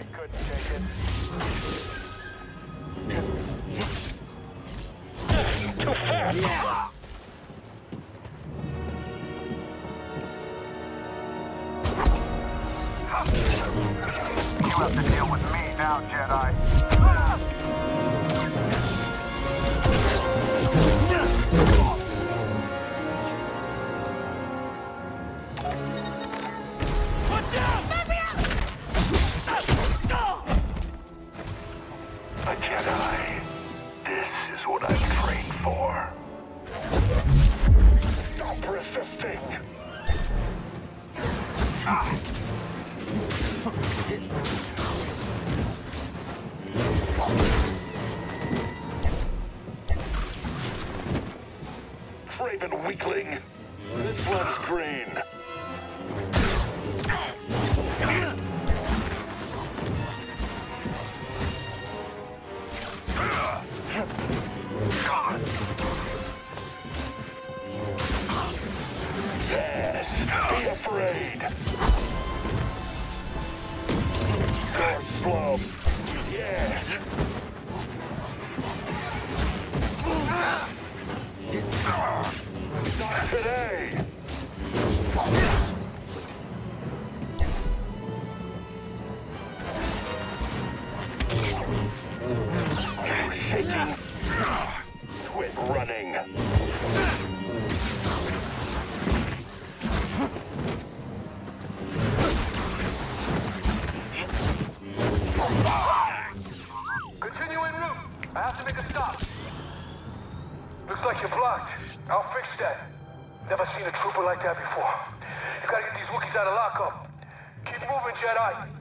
We could take it. Too fast! You have to deal with me now, Jedi. Craven weakling. This one's afraid. You're slow. Yes. Not today. Continue en route. I have to make a stop. Looks like you're blocked. I'll fix that. Never seen a trooper like that before. You gotta get these Wookiees out of lockup. Keep moving, Jedi.